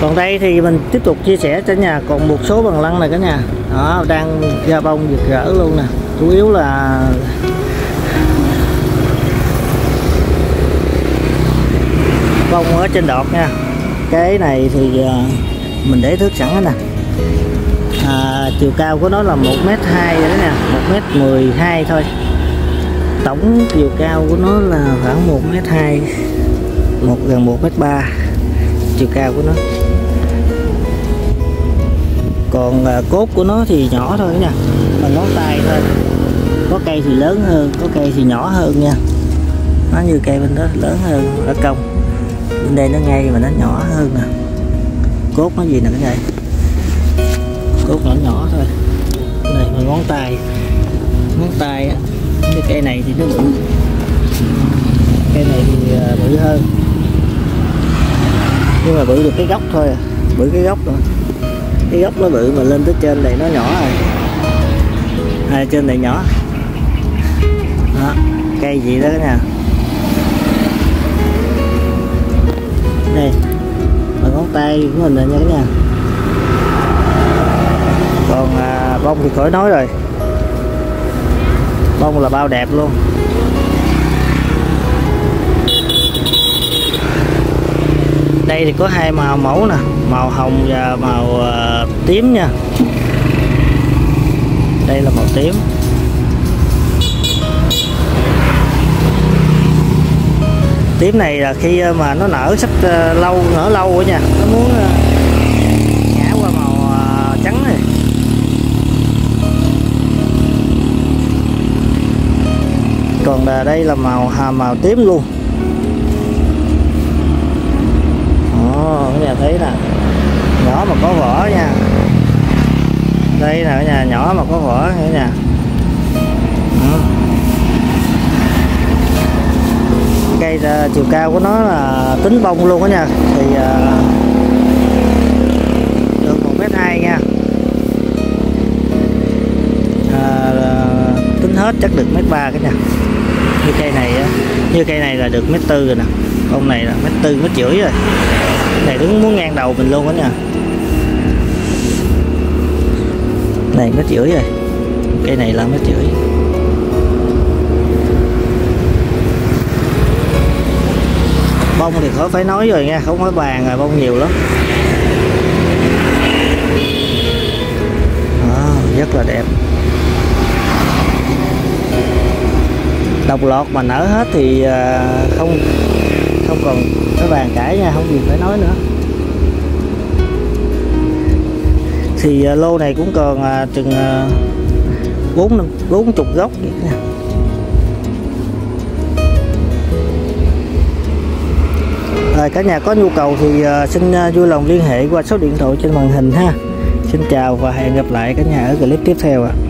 còn đây thì mình tiếp tục chia sẻ cho nhà còn một số bằng lăng này cả nhà. Đó đang ra bông rực rỡ luôn nè. Chủ yếu là bông ở trên đọt nha. Cái này thì à, mình để thước sẵn nè. À, chiều cao của nó là một m hai đấy đó nè một m mười hai thôi. Tổng chiều cao của nó là khoảng một m hai một gần một m ba. Chiều cao của nó còn à, cốt của nó thì nhỏ thôi nha. Bằng ngón tay thôi. Có cây thì lớn hơn, có cây thì nhỏ hơn nha. Nó như cây bên đó, lớn hơn, ở công bên đây nó ngay mà nó nhỏ hơn nè. Cốt nó gì nè cái này? Cốt nhỏ nhỏ thôi. Này bằng ngón tay. Ngón tay á, cái cây này thì nó bự. Cây này thì à, bự hơn. Nhưng mà bự được cái gốc thôi à. bự cái gốc rồi cái gốc nó bự mà lên tới trên này nó nhỏ rồi. À, trên này nhỏ. Đó cây gì đó nha đây bằng ngón tay của mình rồi nha cả nhà còn à, bông thì khỏi nói rồi. Bông là bao đẹp luôn. Đây thì có hai màu mẫu nè màu hồng và màu uh, tím nha. Đây là màu tím. Tím này là khi ờ, mà nó nở sắp uh, lâu nở lâu quá nha nó muốn uh, ngã qua màu uh, trắng này. Còn là đây là màu hà màu tím luôn. Cái nhà thấy nè. Nhỏ mà có vỏ nha. Đây là cái nhà nhỏ mà có vỏ nha. Nhà cây uh, chiều cao của nó là tính bông luôn đó nha. Thì uh, được một mét hai nha. Ờ, à, tính hết chắc được mét ba cái nha. Như cây này như cây này là được mét tư rồi nè. Bông này là mét tư mét rưỡi rồi này đứng muốn ngang đầu mình luôn đó nha. Này nó chửi rồi cây này là nó chửi bông thì khỏi phải nói rồi nha không phải bàn rồi bông nhiều lắm. À, rất là đẹp. Độc lọt mà nở hết thì à, không không còn cái bàn cãi nha không gì phải nói nữa. Thì à, lô này cũng còn à, chừng à, bốn bốn chục gốc vậy nha. À, Rồi cả nhà có nhu cầu thì xin vui lòng liên hệ qua số điện thoại trên màn hình ha. Xin chào và hẹn gặp lại cả nhà ở clip tiếp theo ạ. à.